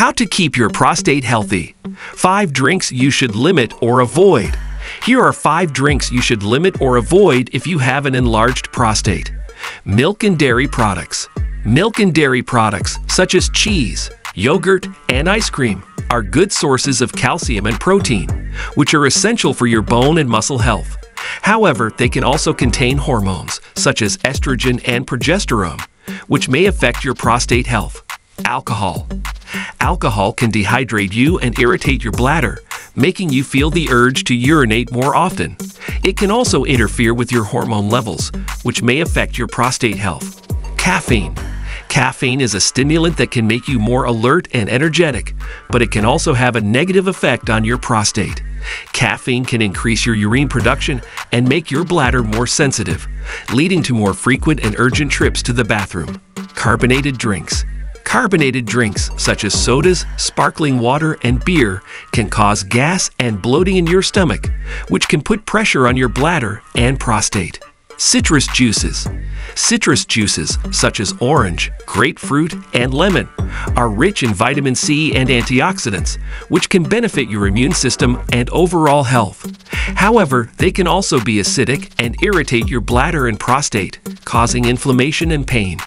How to keep your prostate healthy. 5 drinks you should limit or avoid. Here are 5 drinks you should limit or avoid if you have an enlarged prostate. Milk and dairy products. Milk and dairy products, such as cheese, yogurt, and ice cream, are good sources of calcium and protein, which are essential for your bone and muscle health. However, they can also contain hormones, such as estrogen and progesterone, which may affect your prostate health. Alcohol. Alcohol can dehydrate you and irritate your bladder, making you feel the urge to urinate more often. It can also interfere with your hormone levels, which may affect your prostate health. Caffeine. Caffeine is a stimulant that can make you more alert and energetic, but it can also have a negative effect on your prostate. Caffeine can increase your urine production and make your bladder more sensitive, leading to more frequent and urgent trips to the bathroom. Carbonated drinks. Carbonated drinks, such as sodas, sparkling water, and beer, can cause gas and bloating in your stomach, which can put pressure on your bladder and prostate. Citrus juices. Citrus juices, such as orange, grapefruit, and lemon, are rich in vitamin C and antioxidants, which can benefit your immune system and overall health. However, they can also be acidic and irritate your bladder and prostate, causing inflammation and pain.